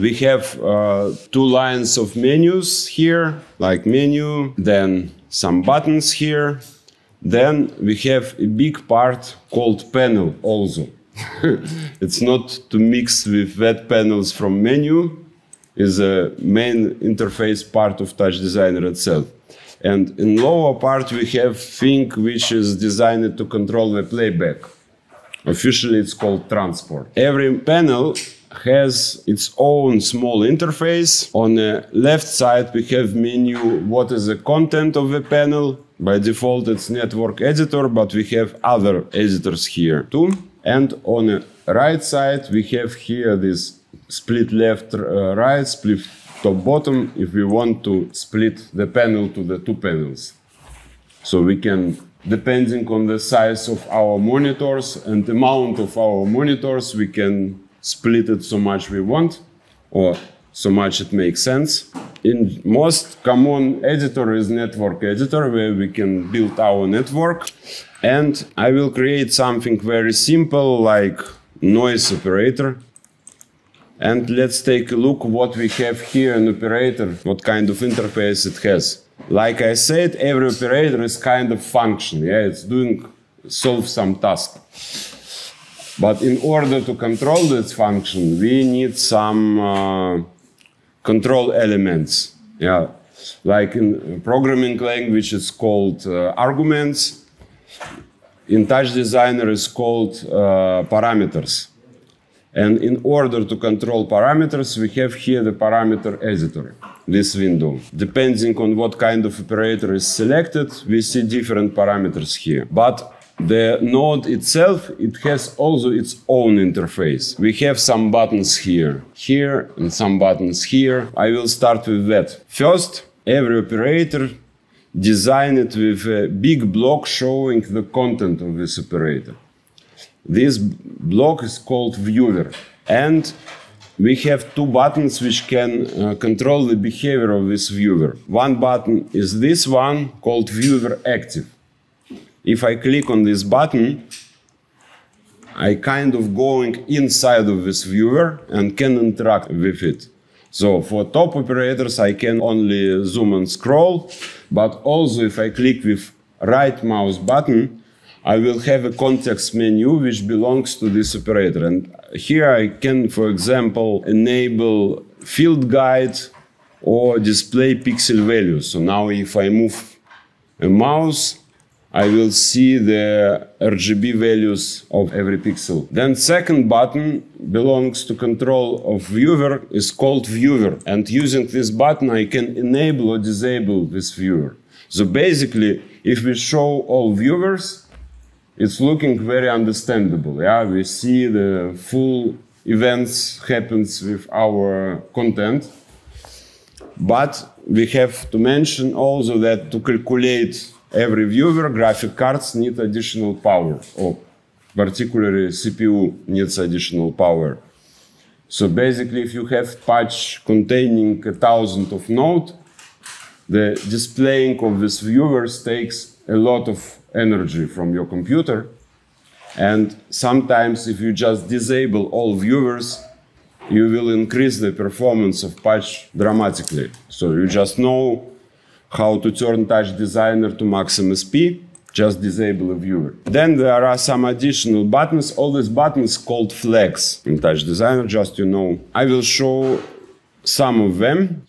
we have uh, two lines of menus here, like menu, then some buttons here. Then we have a big part called panel also. it's not to mix with wet panels from menu, is a main interface part of TouchDesigner itself. And in lower part we have thing which is designed to control the playback. Officially it's called transport. Every panel has its own small interface. On the left side we have menu what is the content of the panel. By default it's network editor, but we have other editors here too. And on the right side we have here this split left uh, right, split top bottom if we want to split the panel to the two panels. So we can depending on the size of our monitors and amount of our monitors, we can split it so much we want or so much it makes sense. In most common editor is network editor where we can build our network and I will create something very simple like noise operator. And let's take a look what we have here in operator, what kind of interface it has. Like I said, every operator is kind of function. Yeah, it's doing solve some task. But in order to control this function, we need some uh, control elements. Yeah, like in programming language, it's called uh, arguments. In TouchDesigner, it's called uh, parameters. And in order to control parameters, we have here the parameter editor, this window. Depending on what kind of operator is selected, we see different parameters here. But the node itself, it has also its own interface. We have some buttons here, here, and some buttons here. I will start with that. First, every operator design it with a big block showing the content of this operator. This block is called viewer and we have two buttons which can uh, control the behavior of this viewer. One button is this one called viewer active. If I click on this button, I kind of going inside of this viewer and can interact with it. So for TOP operators, I can only zoom and scroll, but also if I click with right mouse button, I will have a context menu which belongs to this operator. And here I can, for example, enable field guide or display pixel values. So now if I move a mouse, I will see the RGB values of every pixel. Then second button belongs to control of viewer is called viewer. And using this button, I can enable or disable this viewer. So basically, if we show all viewers, it's looking very understandable. Yeah, we see the full events happens with our content. But we have to mention also that to calculate every viewer, graphic cards need additional power, or particularly CPU needs additional power. So basically, if you have patch containing a thousand of node, the displaying of these viewers takes a lot of energy from your computer. And sometimes if you just disable all viewers, you will increase the performance of patch dramatically. So you just know how to turn TouchDesigner to maximum speed, just disable a viewer. Then there are some additional buttons. All these buttons called flags in TouchDesigner, just you know. I will show some of them.